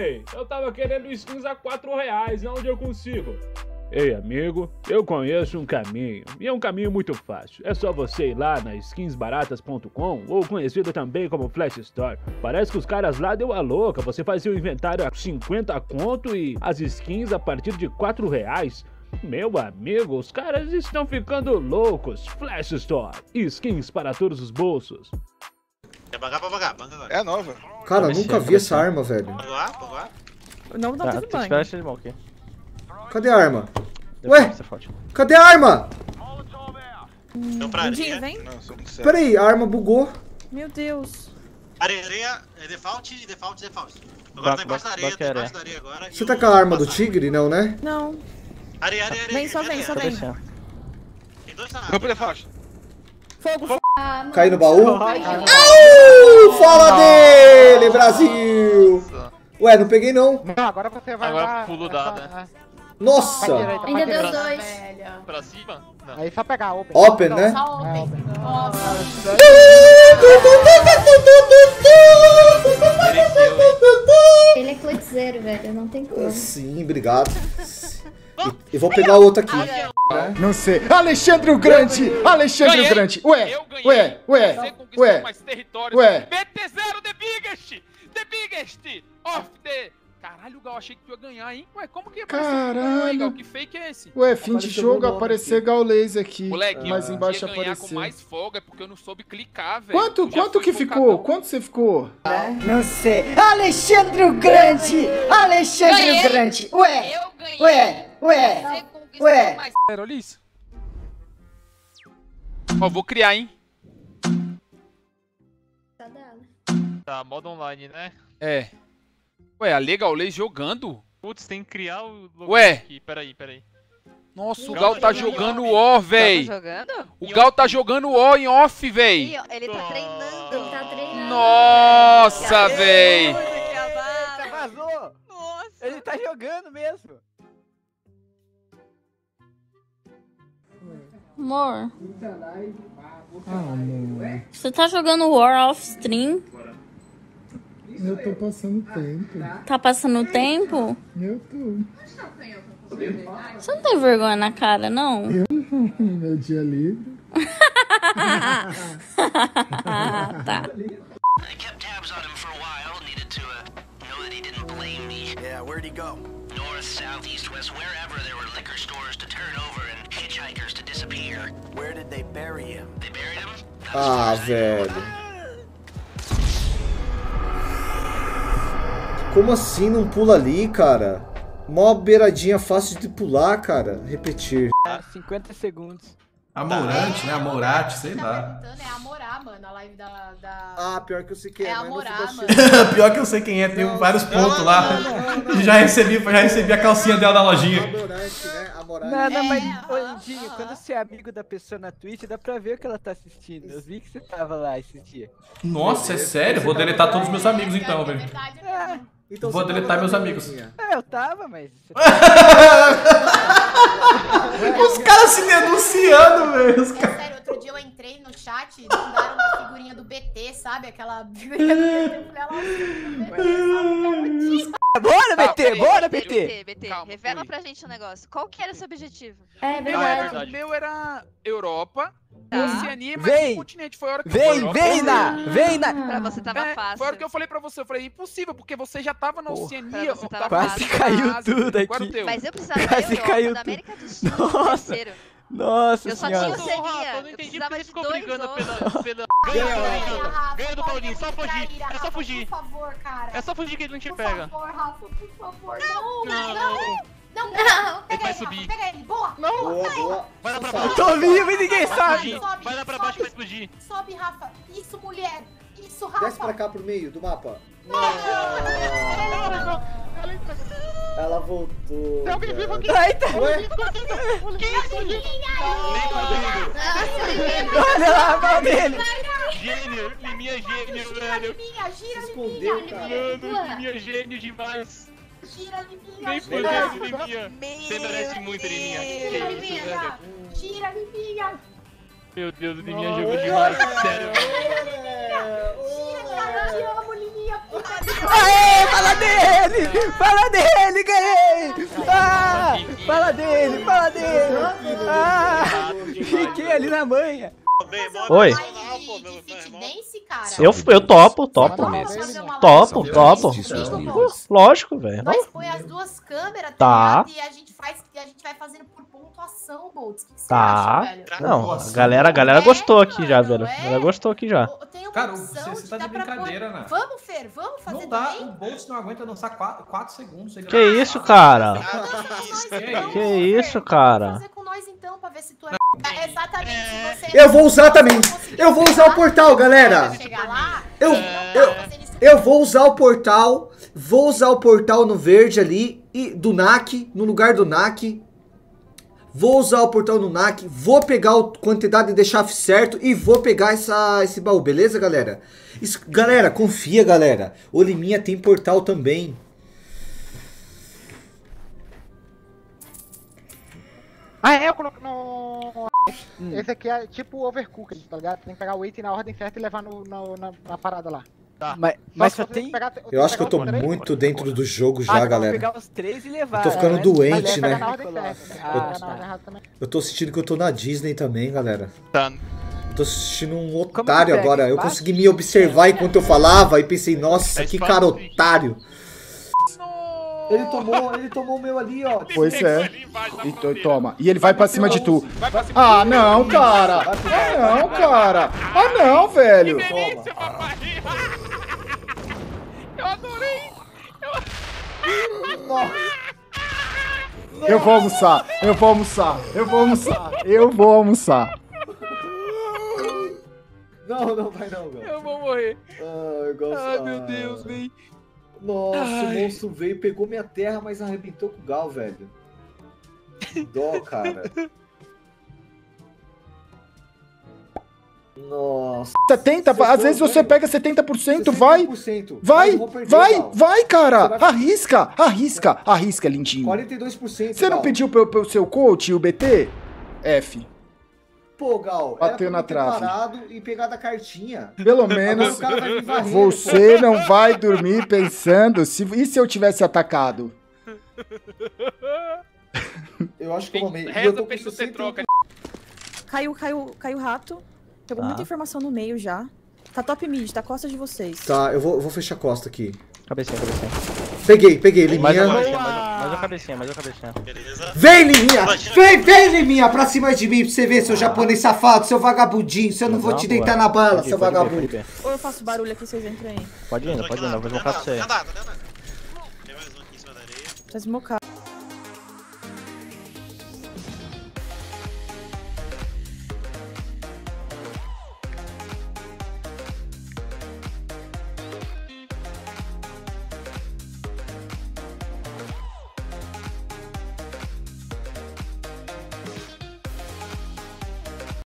Ei, eu tava querendo skins a 4 reais, onde eu consigo? Ei, amigo, eu conheço um caminho, e é um caminho muito fácil. É só você ir lá na skinsbaratas.com, ou conhecido também como Flash Store. Parece que os caras lá deu a louca, você fazia o inventário a 50 conto e as skins a partir de 4 reais. Meu amigo, os caras estão ficando loucos. Flash Store, skins para todos os bolsos. É pagar pra agora. É nova. Cara, eu nunca vi essa arma, velho. Pode voar. Não, não Tá, teve esse irmão aqui. Cadê a arma? Deu Ué? Cadê a arma? Então pra areia. vem. Sério. Peraí, a arma bugou. Meu Deus. Areia, areia, é default, default, default. Agora tá embaixo da areia, tá embaixo da areia agora. Você tá com a arma do tigre, não, né? Não. Areia, areia, areia. Vem, só vem, só vem. Tem dois na de faixa. Fogo, fogo. Cai no baú. Ai, Au! Fala dele, Brasil! Ué, não peguei não. Não, agora você vai Agora lá. pulo é dado, né? Pra Nossa! direita, pra Ainda deu dois. Pra cima? Não. Aí só pegar open. Open, né? Só ontem. Nossa. Ele é clutzeiro, velho. Não tem como. Sim, obrigado. E, vou pegar outra aqui. Não sei. Alexandre o Grande! Alexandre Ganhei. o Grande! Ué, ué, ué, ué. Ué. BT0 The Biggest! The Biggest! Off the... Caralho, Gal, achei que tu ia ganhar, hein? Ué, como que ia aparecer? Caralho. Gal, que fake é esse? Ué, fim de Apareceu jogo, aparecer Gaules aqui. Moleque, Mas eu embaixo ia ganhar com apareceu. mais folga, é porque eu não soube clicar, velho. Quanto, quanto que ficou? Quanto você ficou? Não sei. Alexandre o Grande! Alexandre Ganhei. o Grande! Ué, Eu ganhei. ué, ué. Ué. mais. Sério, olha isso. Ó, vou criar, hein? Tá dela. Tá, modo online, né? É. Ué, a Legalês jogando? Putz, tem que criar o logo Ué. aqui. Peraí, peraí. Nossa, o Gal Gal tá tá jogando. O, Tá véi. O Gal tá jogando O em off, véi. ele tá treinando. Ele tá treinando. Nossa, véi. Abalo. Vazou! Nossa. Ele tá jogando mesmo. Amor. Você tá jogando War of Stream? Eu tô passando tempo. Tá passando tempo? Eu tô. Você não tem vergonha na cara, não? Meu dia livre. tá. I kept tabs on him for a while. Needed to uh, know that he didn't blame me. Yeah, where'd he go? North, south, east, west, wherever there were liquor stores to turn over and hitchhikers to disappear. Where did they bury him? They buried him? Ah, velho. Como assim não pula ali, cara? Mó beiradinha fácil de pular, cara. Repetir. 50 segundos. Amorante, né? Amorate, sei lá. É Amorá, mano, a live da. da... Ah, pior que eu sei que é. É mas Amorá, mano. Pior que eu sei quem é, tem Não, vários não, pontos não, lá. não, não, não. Já recebi, já recebi a calcinha dela na lojinha. Amorante, né? Amorante. Mas, É, ô, aham, Lindinho, aham. quando você é amigo da pessoa na Twitch, dá pra ver o que ela tá assistindo. Eu vi que você tava lá esse dia. Nossa, é sério? Vou deletar todos os meus amigos então, É velho. É, mesmo. Então Vou deletar meus amigos. é, eu tava, mas. Você Os caras se denunciando, velho. Os É sério, outro dia eu entrei no chat e mandaram uma figurinha do BT, sabe? Aquela figurinha do BT. Eu falei, "Ah, Bora, BT, bora, BT! BT, BT, Calma, revela oi. pra gente um negócio. Qual que era o seu objetivo? É Ah, é verdade. verdade. O meu era Europa, Tá. Oceania, mas Vem. o continente foi a hora que eu Vem, falei. vem, na! Vem, na! Pra você tava É, fácil. Foi a hora que eu falei pra você. Eu falei, impossível, porque você já tava na. Oceania. Eu tava Quase na caiu tudo o aqui. Mas eu precisava da Quase Europa, caiu da. América do Sul, Nossa. terceiro. Nossa Eu só senhora. tinha Oceania. Rafa, eu não Eu entendi porque você ficou brigando outros. pela... pela... Ganha, Ganha, Rafa, Ganha do Paulinho, só fugir. É só fugir. Por favor, cara. É só fugir que ele não te Por pega. favor, Rafa, por favor. Não, não, Não, não. não. Não, não. Pega vai ele, subir. Rafa, pega ele. Boa. Boa, boa. Vai lá pra baixo. Tô vivo e ninguém sabe! Sobe, Vai lá pra sobe. baixo que vai explodir. Sobe, Rafa. Isso, mulher. Isso, Rafa. Desce pra cá pro meio do mapa. Ela voltou. Tem alguém vivo aqui. Ai, tá. Ué? Que isso? Nem comigo. Olha lá a mão dele! Gênio, Liminha gênio, velho. Liminha, gira, Liminha. cara. Mano, Liminha gênio demais. Gira, Liminha. Nem gira. fudeu, Liminha. Você merece muito, isso, Liminha. velho. Gira, Liminha. Meu Deus, o Liminha jogou demais, sério. Gira, cara. Te amo, Liminha. Aê, fala dele! Fala dele, ganhei! Ah, fala dele, fala dele! Ah, fiquei ali na manha. Oi. Dance, cara. Eu, eu topo, topo. Topo, live topo. Lógico, velho. Nós põe as duas câmeras, Tá. ligado? E a gente faz, e a gente vai fazendo por pontuação, Boltz. O que, você Tá. acha, velho? Não, a galera, a galera gostou aqui já, velho. A galera gostou aqui já. Tem uma Cara, opção você, tá de pra pôr- brincadeira, né? Vamos, Fer, vamos fazer Não dá, também? o Bolt não aguenta dançar 4 segundos. Ele Que isso, cara? Que Que isso, cara? Fazer com nós então, pra ver se tu é... É, Exatamente, se você... Eu vou usar também. Eu vou usar o portal, galera. Lá... Eu, eu, eu vou usar o portal. Vou usar o portal no verde ali. E do NAC. No lugar do NAC. Vou usar o portal no NAC. Vou pegar a quantidade de chave certo. E vou pegar essa, esse baú, beleza, galera? Isso, galera, confia, galera. O Liminha tem portal também. Ah, é, eu coloquei no. Esse aqui é tipo overcooked, tá ligado? Tem que pegar o item na ordem certa e levar no, no- na, na parada lá. Tá. Mas, mas só tem. pegar- Eu acho que eu tô três. muito dentro do jogo Ah, já, então vou galera. pegar os três e levar. Eu tô ficando né? doente, né? certa. Ah, na tá. Eu tô sentindo que eu tô na Disney também, galera. Tá. Eu tô assistindo um otário agora. Eu consegui me observar enquanto eu falava e pensei, nossa, que cara otário. Ele tomou, ele tomou o meu ali, ó. Pois é. Então, toma. E ele vai pra cima de tu. Ah, não, cara. Ah, não, cara. Ah, não, velho. delícia, papai! Eu adorei! Eu vou almoçar. Eu vou almoçar. Eu vou almoçar. Eu vou almoçar. Não, não vai não, velho. Eu vou morrer. Ai, gosto. Ai, meu Deus, véi. Nossa, Ai. o monstro veio, pegou minha terra, mas arrebentou com o Gal, velho. Que dó, cara. Nossa. 70, Se às vezes você velho. pega 70%, vai. 60%. Vai, vou perder, vai, Gal. vai, cara. Você vai- Arrisca, arrisca, arrisca, lindinho. 42%. Você não Gal. pediu pro, pro seu coach, o BT? F. Pô, Gal, Bateu na trave. parado e pegado a cartinha. Pelo menos varrer, você não vai dormir pensando se e se eu tivesse atacado. Eu acho que eu mamei. E eu Reza tô ter 60 troca. Caiu, caiu, caiu o rato. Pegou Tá. muita informação no meio já. Tá top mid, tá costa de vocês. Tá, eu vou, eu vou fechar a costa aqui. Cabecinha, cabecinha. Peguei, peguei, Mais uma Liminha. cabecinha, mais uma- mais uma cabecinha, mais uma cabecinha. Vem, Liminha! Vem, vem, Liminha, pra cima de mim pra você ver, seu japonês safado, seu vagabundinho. Se eu não vou te deitar na bala, Pode ir, seu pode ir, vagabundo. pode ir. Ou eu faço barulho aqui, vocês entram aí. Pode ir, pode ir, eu vou smocar pra você. Tá smocado.